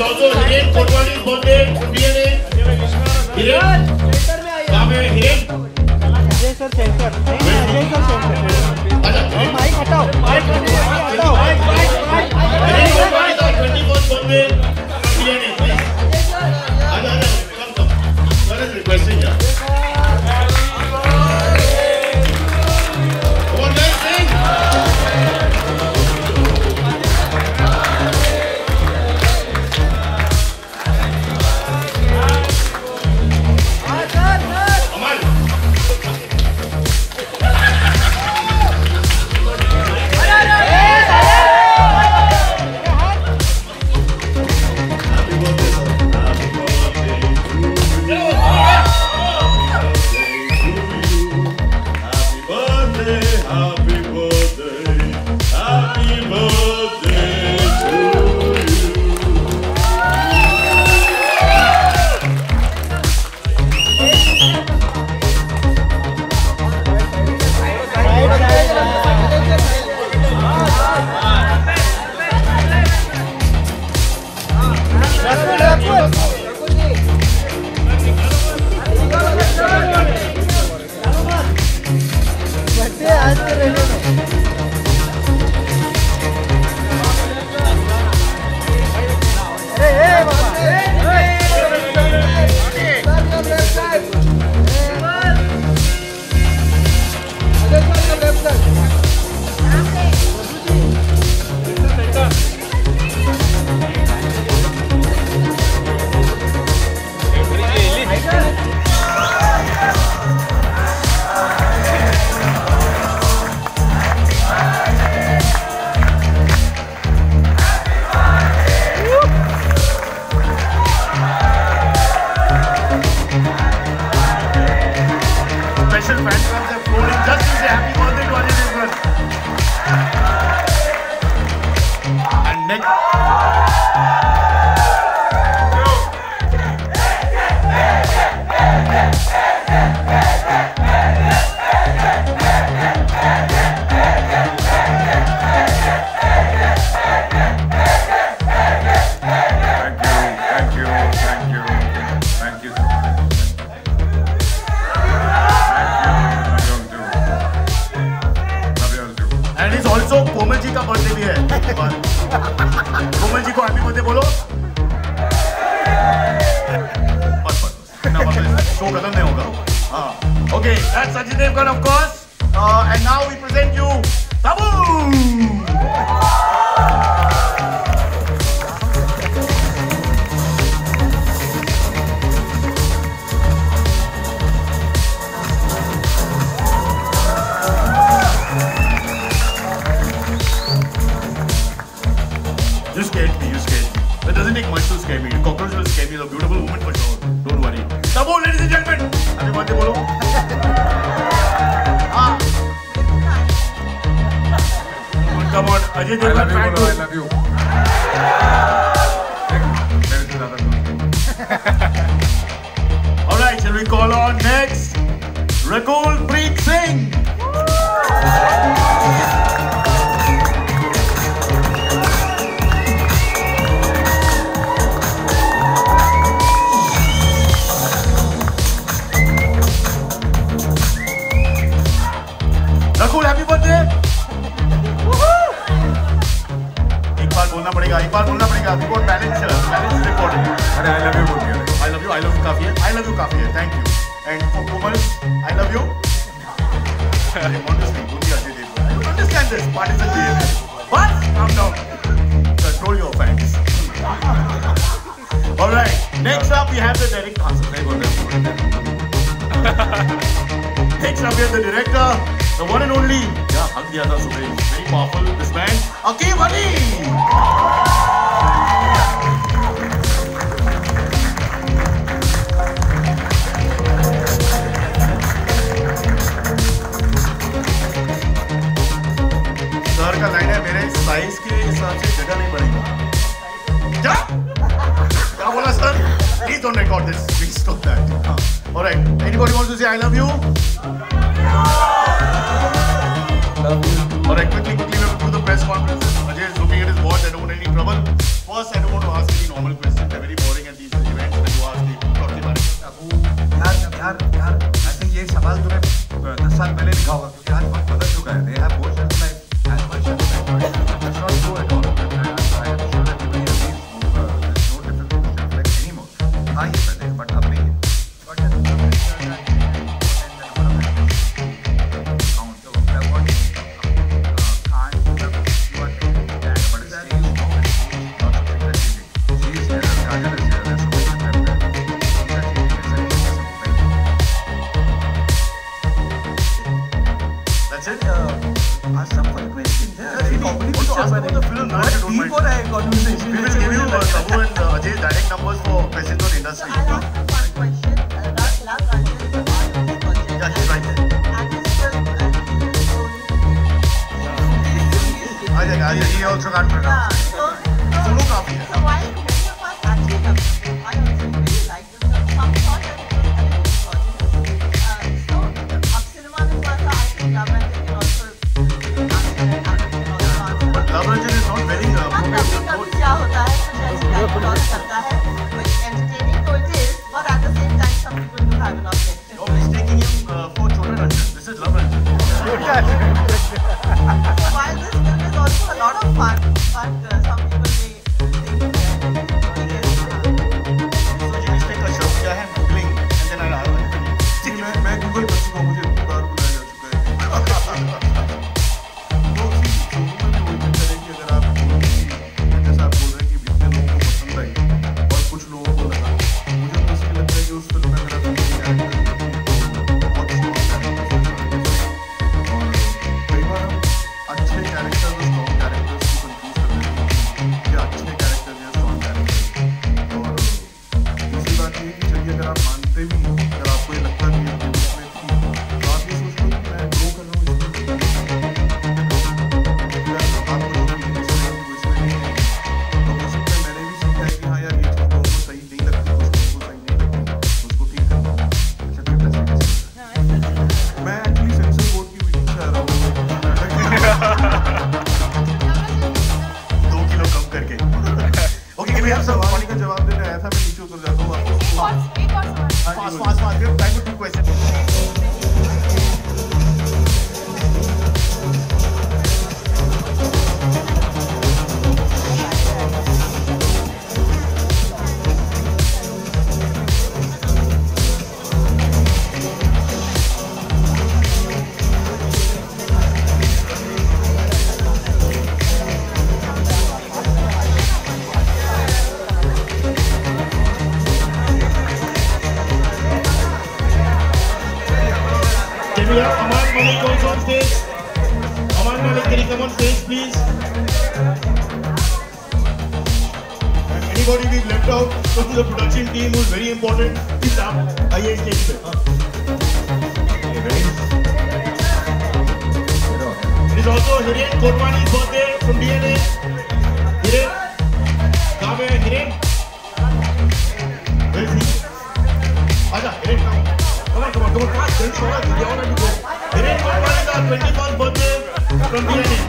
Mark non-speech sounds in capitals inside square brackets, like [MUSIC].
is also Hiren Kotwani is Bombay, DNA. Hiren. Babe Hiren. Ajay sir centre Ajay sir centre mike हटाओ mic हटाओ mike mike mike 24 Bombay shoulder. Ah. Okay, that's Sajid Devgan, of course. Uh, and now we present you Tabu! I love you, to. I love you. [LAUGHS] All right, shall we call on next Rakul Preet Singh? Balance uh, parents recorded you. I love you, Mutiya. I love you, I love you, Kafi. I love you, Kafi. Thank you. And for Kumal, I love you. I don't understand, Mutiya, I don't understand this partisan behavior. What? Calm down. Control your facts. Alright, next up we have the Derek [LAUGHS] Next up we have the director. The one and only, yeah, hug diya tha Very powerful, this man, Akiv Ali. Size के हिसाब से जगह नहीं बनेगा। क्या? क्या बोला सर? Please don't record this please stop that alright anybody wants to say I love you Alright, है वो तो फ़िल्म बहुत डीप हो रहा है conversation we will give you Sabu and Ajay direct numbers for passage on industry या ही right आ जाएगा आ जाएगा ये आल्सो काट रहा है सुनो काफ़ी you have Aman Malik also on stage. Aman Malik, can you come on stage, please? And anybody we've left out from the production team who's very important is up. IAS stage. It is also Hiren Kotwani's birthday from DNA. Don't ask, don't show us. They already go. They didn't go for 21st birthday from the end.